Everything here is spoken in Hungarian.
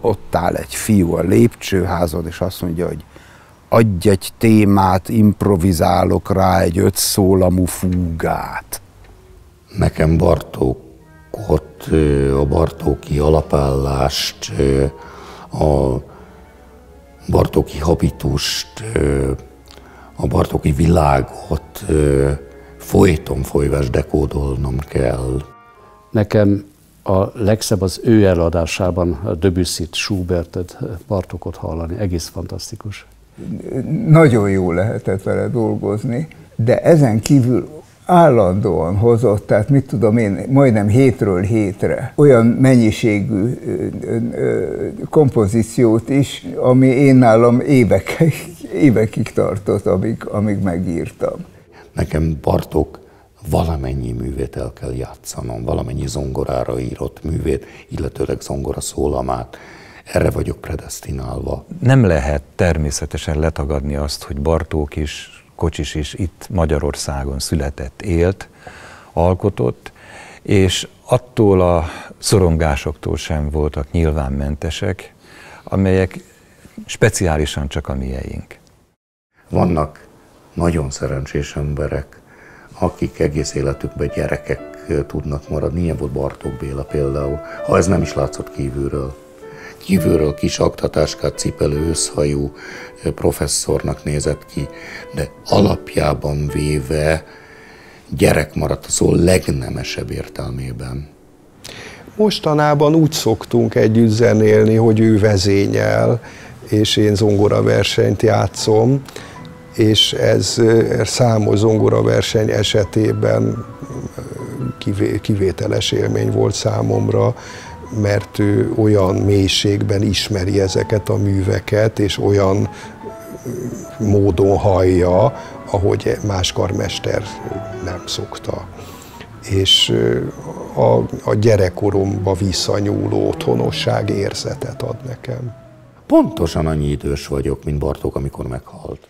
ott áll egy fiú a lépcsőházad, és azt mondja, hogy adj egy témát, improvizálok rá egy ötszólamú fúgát. Nekem Bartókot, a Bartóki alapállást, a Bartóki habitust, a Bartóki világot folyton folyves dekódolnom kell. Nekem a legszebb az ő eladásában a Debussy-t, Schubertet, Bartokot hallani. Egész fantasztikus. Nagyon jó lehetett vele dolgozni, de ezen kívül állandóan hozott, tehát mit tudom én, majdnem hétről hétre olyan mennyiségű kompozíciót is, ami én nálam évekig, évekig tartott, amíg, amíg megírtam. Nekem Bartok valamennyi művét el kell játszanom, valamennyi zongorára írott művét, illetőleg zongora szólamát. Erre vagyok predestinálva. Nem lehet természetesen letagadni azt, hogy Bartók is, Kocsis is itt Magyarországon született, élt, alkotott, és attól a szorongásoktól sem voltak nyilván mentesek, amelyek speciálisan csak a mieink. Vannak nagyon szerencsés emberek, akik egész életükben gyerekek tudnak maradni. Ilyen volt Bartók Béla például, ha ez nem is látszott kívülről. Kívülről kis aktatáskát cipelő összhajú professzornak nézett ki, de alapjában véve gyerek maradt a szó legnemesebb értelmében. Mostanában úgy szoktunk együtt zenélni, hogy ő vezényel, és én zongora versenyt játszom, és ez számos zongora verseny esetében kivételes élmény volt számomra, mert ő olyan mélységben ismeri ezeket a műveket, és olyan módon hallja, ahogy más karmester nem szokta. És a, a gyerekkoromba visszanyúló otthonosság érzetet ad nekem. Pontosan annyi idős vagyok, mint Bartók, amikor meghalt.